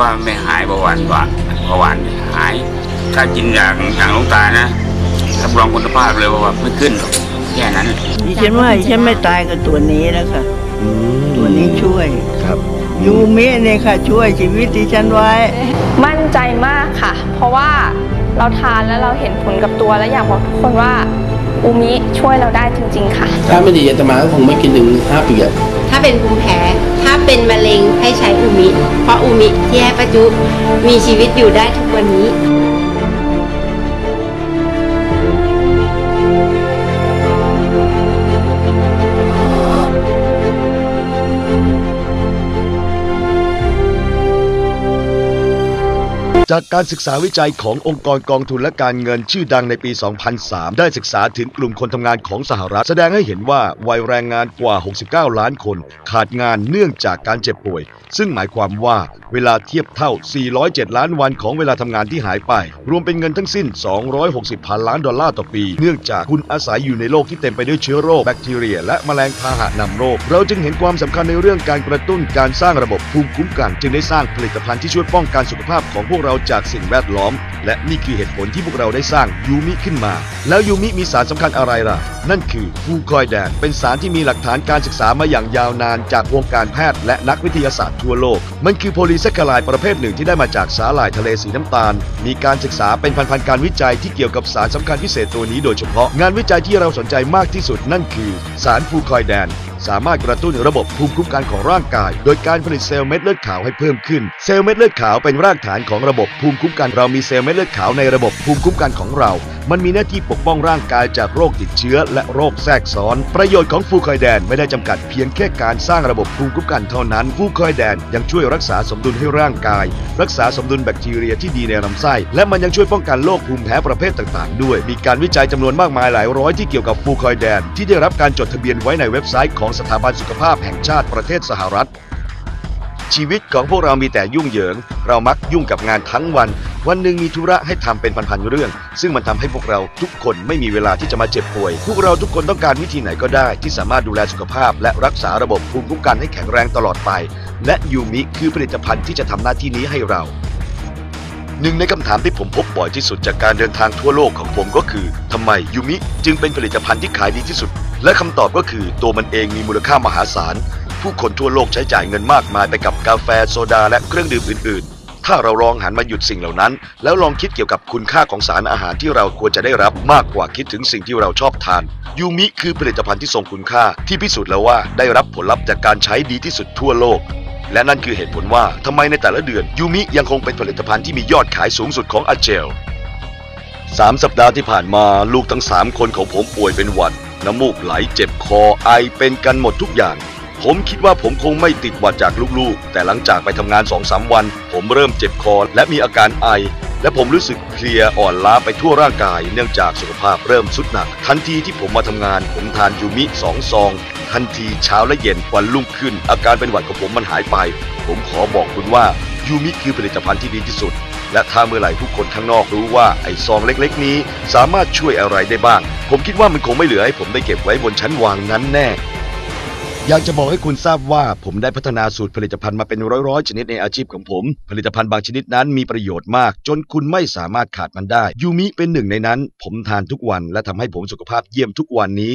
ว่าไม่หายเบาหวานว่าเบาหวานไม่หาย ถ้ากินอย่างอย่างหลวงตานะรับรองคุณภาพเลยว่าไม่ขึ้นหรอกแค่นั้นดิฉันว่าดิฉันไม่ตายกับตัวนี้แล้วค่ะอืมตัวนี้ช่วยครับยูมิเนี่ยค่ะ ช่วยชีวิตดิฉันไว้ มั่นใจมากค่ะ เพราะว่าเราทานแล้วเราเห็นผลกับตัวและอยากบอกทุกคนว่าอูมิช่วยเราได้จริง ๆ ค่ะ ถ้าไม่ดีอาตมาก็คงไม่กินถึงห้าปีอะ ถ้าเป็นภูมิแพ้ ถ้าเป็นมะเร็งให้ใช้อูมิ เพราะอูมิที่ให้ประจุมีชีวิตอยู่ได้ทุกวันนี้ จากการศึกษาวิจัยขององค์กรกองทุนและการเงินชื่อดังในปี 2003 ได้ศึกษาถึงกลุ่มคนทำงานของสหรัฐ แสดงให้เห็นว่าวัยแรงงานกว่า 69 ล้านคน ขาดงานเนื่องจากการเจ็บป่วย ซึ่งหมายความว่าเวลาเทียบเท่า 407 ล้านวันของเวลาทำงานที่หายไป รวมเป็นเงินทั้งสิ้น 260พันล้านดอลลาร์ต่อปี เนื่องจากคุณอาศัยอยู่ในโลกที่เต็มไปด้วยเชื้อโรคแบคทีเรีย และแมลงพาหะนำโรค เราจึงเห็นความสำคัญในเรื่องการกระตุ้นการสร้างระบบภูมิคุ้มกัน จึงได้สร้างผลิตภัณฑ์ที่ช่วยป้องกันสุขภาพของพวกเราจากสิ่งแวดล้อม และนี่คือเหตุผลที่พวกเราได้สร้างยูมิขึ้นมา แล้ว UMI มีสารสำคัญอะไรล่ะ นั่นคือ fucoidan เป็นสารที่มีหลักฐานการศึกษามาอย่างยาวนานจากวงการแพทย์และนักวิทยาศาสตร์ทั่วโลก มันคือโพลีแซคคาไลด์ประเภทหนึ่งที่ได้มาจากสาหร่ายทะเลสีน้ำตาล มีการศึกษาเป็นพันๆการวิจัยที่เกี่ยวกับสารสำคัญพิเศษตัวนี้โดยเฉพาะ งานวิจัยที่เราสนใจมากที่สุดนั่นคือ สาร fucoidan สามารถกระตุ้นระบบภูมิคุ้มกันของร่างกาย โดยการผลิตเซลล์เม็ดเลือดขาวให้เพิ่มขึ้น เซลล์เม็ดเลือดขาวเป็นรากฐานของระบบภูมิคุ้มกันเรามีเซลล์เม็ดเลือดขาวในระบบภูมิคุ้มกันของเรา มันมีหน้าที่ปกป้องร่างกายจากโรคติดเชื้อ และโรคแทรกซ้อน ประโยชน์ของฟูคอยแดนไม่ได้จำกัดเพียงแค่การสร้างระบบภูมิคุ้มกันเท่านั้นฟูคอยแดนยังช่วยรักษาสมดุลให้ร่างกาย รักษาสมดุลแบคทีเรียที่ดีในลำไส้และมันยังช่วยป้องกันโรคภูมิแพ้ประเภทต่าง ๆ ด้วย มีการวิจัยจำนวนมากมายหลายร้อยที่เกี่ยวกับฟูคอยแดนที่ได้รับการจดทะเบียนไว้ในเว็บไซต์ของสถาบันสุขภาพแห่งชาติประเทศสหรัฐ ชีวิตของพวกเรามีแต่ยุ่งเหยิง เรามักยุ่งกับงานทั้งวัน วันหนึ่งมีธุระให้ทำเป็นพันๆเรื่อง ซึ่งมันทำให้พวกเราทุกคนไม่มีเวลาที่จะมาเจ็บป่วย พวกเราทุกคนต้องการวิธีไหนก็ได้ ที่สามารถดูแลสุขภาพ และรักษาระบบภูมิคุ้มกันให้แข็งแรงตลอดไป และยูมิคือผลิตภัณฑ์ที่จะทำหน้าที่นี้ให้เราหนึ่งในคำถามที่ผมพบบ่อยที่สุดจากการเดินทางทั่วโลกของผมก็คือทำไมยูมิจึงเป็นผลิตภัณฑ์ที่ขายดีที่สุด และคำตอบก็คือตัวมันเองมีมูลค่ามหาศาล ผู้คนทั่วโลกใช้จ่ายเงินมากมายไปกับกาแฟโซดาและเครื่องดื่มอื่น ๆ ถ้าเราลองหันมาหยุดสิ่งเหล่านั้น แล้วลองคิดเกี่ยวกับคุณค่าของสารอาหารที่เราควรจะได้รับมากกว่าคิดถึงสิ่งที่เราชอบทาน ยูมิคือผลิตภัณฑ์ที่ทรงคุณค่าที่พิสูจน์แล้วว่าได้รับผลลัพธ์จากการใช้ดีที่สุดทั่วโลกและนั่นคือเหตุผลว่าทำไมในแต่ละเดือนยูมิยังคงเป็นผลิตภัณฑ์ที่มียอดขายสูงสุดของอาเจลสามสัปดาห์ที่ผ่านมาลูกทั้งสามคนของผมป่วยเป็นหวัด น้ำมูกไหลเจ็บคอไอเป็นกันหมดทุกอย่าง ผมคิดว่าผมคงไม่ติดหวัดจากลูกๆ แต่หลังจากไปทำงานสองสามวัน ผมเริ่มเจ็บคอและมีอาการไอ และผมรู้สึกเพลียอ่อนล้าไปทั่วร่างกาย เนื่องจากสุขภาพเริ่มสุดหนัก ทันทีที่ผมมาทำงาน ผมทานยูมิสองซอง ทันทีเช้าและเย็นวันรุ่งขึ้น อาการเป็นหวัดของผมมันหายไป ผมขอบอกคุณว่ายูมิคือผลิตภัณฑ์ที่ดีที่สุด และถ้าเมื่อไหร่ทุกคนข้างนอกรู้ว่าไอ้ซองเล็กๆ นี้สามารถช่วยอะไรได้บ้าง ผมคิดว่ามันคงไม่เหลือให้ผมได้เก็บไว้บนชั้นวางนั้นแน่ อยากจะบอกให้คุณทราบว่าผมได้พัฒนาสูตรผลิตภัณฑ์มาเป็นร้อยๆชนิดในอาชีพของผม ผลิตภัณฑ์บางชนิดนั้นมีประโยชน์มาก จนคุณไม่สามารถขาดมันได้ยูมิเป็นหนึ่งในนั้น ผมทานทุกวันและทำให้ผมสุขภาพเยี่ยมทุกวันนี้